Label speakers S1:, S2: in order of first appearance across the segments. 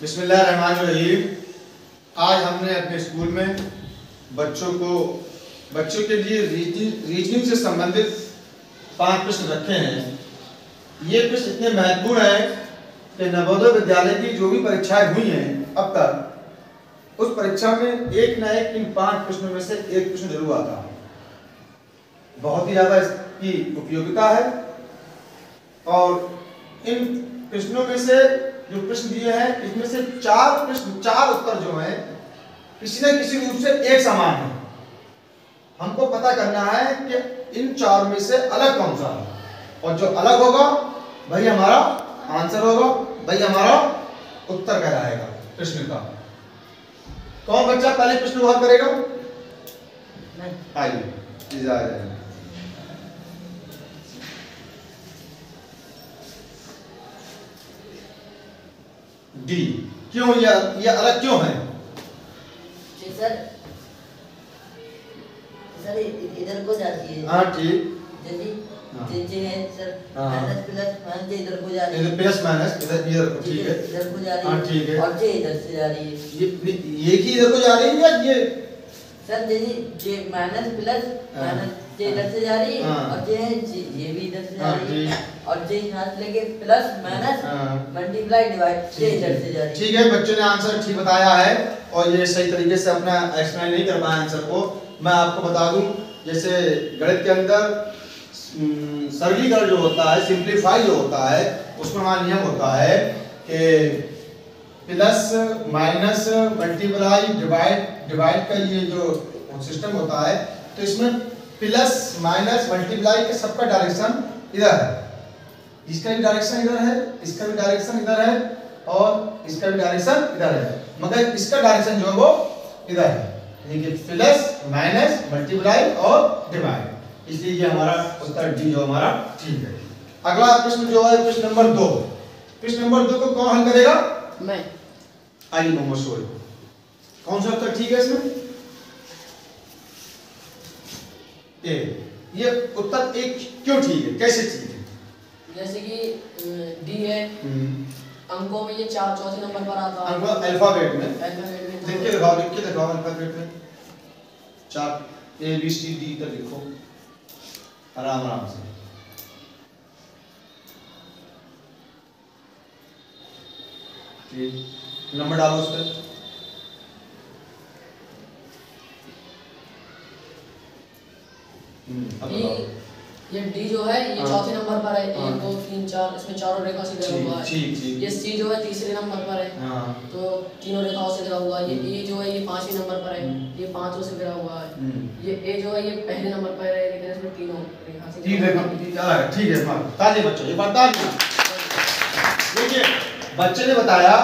S1: बिस्मिल्लाहिर्रहमानिर्रहीम। आज हमने अपने स्कूल में बच्चों को बच्चों के लिए रीजनिंग से संबंधित पाँच प्रश्न रखे हैं। ये प्रश्न इतने महत्वपूर्ण हैं कि नवोदय विद्यालय की जो भी परीक्षाएँ हुई हैं अब तक, उस परीक्षा में एक न एक इन पाँच प्रश्नों में से एक प्रश्न ज़रूर आता है। बहुत ही ज़्यादा इसकी उपयोगिता है और इन प्रश्नों में से जो प्रश्न दिए हैं इसमें से चार प्रश्न चार उत्तर जो हैं किसी न किसी रूप से एक समान है। हमको पता करना है कि इन चार में से अलग कौन सा है? और जो अलग होगा वही हमारा आंसर होगा वही हमारा उत्तर कहलाएगा प्रश्न का। कौन बच्चा पहले प्रश्न हल करेगा? आइए इजाज़त। है डी क्यों ये ये अलग क्यों है?
S2: सर। सर इधर को जाती है।
S1: हाँ ठीक।
S2: जल्दी
S1: हाँ।
S2: जी जी है सर।
S1: हाँ।
S2: प्लस मान इधर को जा रही
S1: इधर प्लस माइनस इधर इधर को ठीक है।
S2: इधर को जा रही
S1: हाँ, ठीक है।
S2: और जे इधर से जा रही है।
S1: ये ये की इधर को जा रही है या ये
S2: sir ji ji minus plus
S1: हाँ।
S2: माइनस जे इधर से जा रही है
S1: हाँ।
S2: और जे है जी ये भी इधर से जा
S1: हाँ,
S2: रही है और जे यहाँ से लेके प्लस माइनस। मल्टीप्लाई डिवाइड जे इधर से जा रही है
S1: ठीक है बच्चों ने आंसर ठीक बताया है और ये सही तरीके से अपना एक्सप्लेन नहीं कर पाए आंसर को मैं आपको बता दूँ जैसे गणित के अंदर सरलीकरण जो होता है सिंप्लीफाई जो होता है उसमें हमारा नियम होता है कि plus, minus, multiply, divide divide का ये जो सिस्टम होता है तो इसमें प्लस, माइनस, मल्टीप्लाई के सबका डायरेक्शन इधर है। इसका भी डायरेक्शन इधर है, इसका भी डायरेक्शन इधर है, और इसका भी डायरेक्शन इधर है। मगर इसका डायरेक्शन जो है वो इधर है। कि प्लस, माइनस, मल्टीप्लाई और डिवाइड। इसलिए ये हमारा उत्तर डी जो हमारा ठीक है। अगला प्रश्न जो है, प्रश्न नंबर दो। प्रश्न नंबर दो को कौन हल करेगा?
S2: मैं।
S1: आइए मोहम्मद शोर कौन सा उत्तर ठीक है इसमें? ए ये उत्तर एक क्यों ठीक है? कैसे ठीक है?
S3: जैसे कि डी है। अंकों में ये चार चौथे नंबर पर आता है।
S1: अंक अल्फ़ाबेट में?
S3: अल्फ़ाबेट में
S1: लिख के दिखाओ लिख के दिखाओ अल्फ़ाबेट में। चार ए बी सी डी तक लिखो। आराम आराम से। ठीक। नंबर डालो उस पर हम्म,
S3: ये डी जो है ये
S1: हाँ।
S3: चौथे नंबर पर है।
S1: हाँ।
S3: एक दो तीन चार इसमें चारों रेखा से घिरा हुआ है। ये सी जो है तीसरे नंबर पर है।
S1: हाँ।
S3: तो तीनों रेखाओं से घिरा हुआ है। ये
S1: हम्म।
S3: ए जो है ये पाँचवें नंबर पर है।
S1: हम्म।
S3: ये पाँचों से घिरा हुआ है।
S1: हम्म।
S3: ये ए जो है ये पहले नंबर पर है लेकिन इसमें तीनों रेखा से
S1: ठीक
S3: घिरा
S1: है।
S3: हुआ है।
S1: ठीक है है हाँ, ताली बच्चों ये बात ताली देखिए बच्चे ने बताया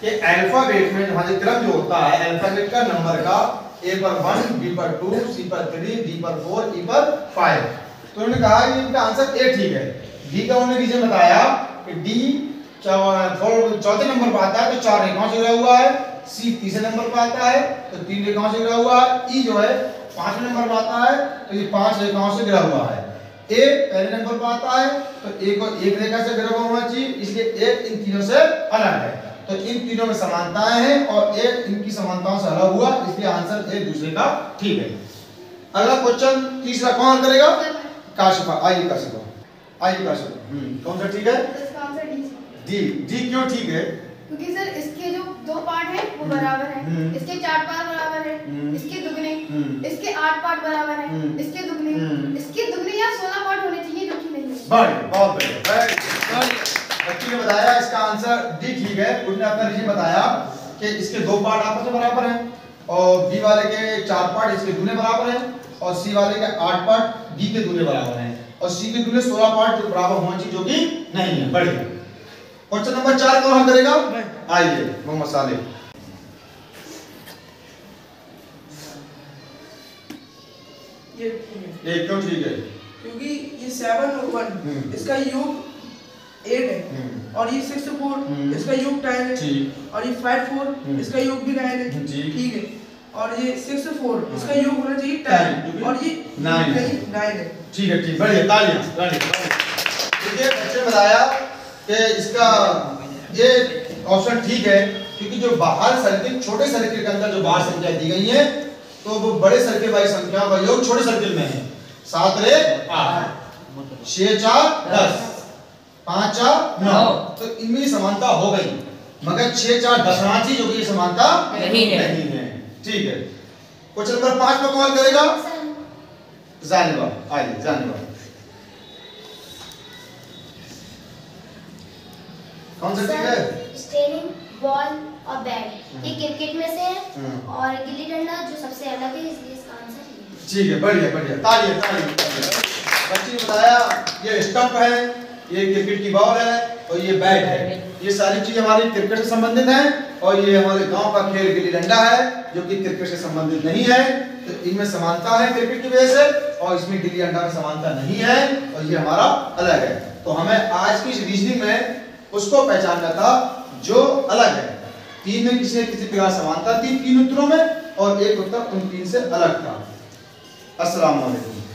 S1: कि अल्फ़ाबेट में हमारे क्रम जो होता है अल्फ़ाबेट का नंबर का ए पर वन बी पर टू सी पर थ्री डी पर फोर ई पर फाइव तो उन्होंने कहा कि इनका आंसर ए ठीक है. डी का उन्होंने रीजन बताया कि डी चौथे नंबर पर आता है तो चार रेखाओं से घिरा हुआ है. सी तीसरे नंबर पर आता है तो तीन रेखाओं से घिरा हुआ है. ई जो है, पाँचवें नंबर पर आता है तो ये पाँच रेखाओं से घिरा हुआ है. ए पहले नंबर पर आता है तो ए को एक रेखा से घिरा हुआ होना चाहिए, इसलिए ए इन तीनों से अलग है. तो इन तीनों में समानताएँ हैं और ए इनकी समानताओं से अलग हुआ इसलिए आंसर एक दूसरे का ठीक है। अगला क्वेश्चन तीसरा कौन करेगा? काशिफा आइए काशिफा। आइए काशिफा। हम्म कौन सा ठीक है?
S4: डी।
S1: डी। क्यों ठीक है?
S4: क्योंकि सर इसके जो दो पार्ट हैं वो बराबर हैं।
S1: हम्म।
S4: इसके चार पार्ट बराबर हैं।
S1: हम्म।
S4: इसके दुगने। इसके आठ पार्ट बराबर हैं। इसके दुगने। इसके दुगने या सोलह पार्ट होने चाहिए जो कि नहीं
S1: बढ़िया बहुत बढ़िया. बच्ची ने बताया इसका आंसर डी ठीक है। उसने अपना रीजन बताया कि इसके दो पार्ट आपस में बराबर हैं और बी वाले के चार पार्ट इसके दूने बराबर हैं और सी वाले के आठ पार्ट डी के दूने बराबर हैं। और सी के दूने सोलह पार्ट जो बराबर होना चाहिए जो कि नहीं है बढ़िया क्वेश्चन नंबर चार कौन हल करेगा? आइए मोहम्मद साले
S5: ये
S1: क्यों ठीक है?
S5: क्योंकि ये सेवन और वन। इसका योग एट है।
S1: हम्म।
S5: और ये सिक्स फोर
S1: हम्म।
S5: इसका योग है। और ये फाइव फोर
S1: हम्म।
S5: इसका योग भी नाइन है। ठीक है। और ये सिक्स फोर
S1: हाँ।
S5: इसका योग होना चाहिए टेन और ये नाइन है।
S1: ठीक है ठीक। बढ़िया तालियाँ देखिए बच्चे बताया कि इसका ये ऑप्शन ठीक है क्योंकि जो बाहर सर्किल छोटे सर्किल के अंदर जो बाहर संख्या दी गई है तो वो बड़े सर्किल वाली संख्याओं का योग छोटे सर्किल में है। सात रे आठ। छह चार दस। पाँच चार नौ। तो इनमें समानता हो गई। मगर छह चार दशमांश जो कि समानता
S2: नहीं है।
S1: नहीं है। ठीक है। क्वेश्चन नंबर पाँच पर कॉल करेगा। जानिबा आइए जानिबा कौन सा ठीक है?
S6: स्टेरिंग बॉल और बैट ये क्रिकेट में से है।
S1: हम्म।
S6: और गिल्ली डंडा जो सबसे अलग है इसलिए इसका आंसर
S1: ठीक है बढ़िया बढ़िया। तालियाँ तालियाँ तालियाँ। बच्ची ने बताया ये स्टंप है। ये क्रिकेट की बॉल है और ये बैट है। ये सारी चीज़ हमारी क्रिकेट से संबंधित है और ये हमारे गाँव का खेल गिल्ली डंडा है, जो कि क्रिकेट से संबंधित नहीं है। तो इनमें समानता है क्रिकेट की वजह से और इसमें गिल्ली डंडा में समानता नहीं है और ये हमारा अलग है। तो हमें आज की रीजनिंग में उसको पहचानना था जो अलग है। तीन में किसी किसी प्रकार समानता थी तीन उत्तरों में और एक उत्तर उन तीन से अलग था। वालेकुम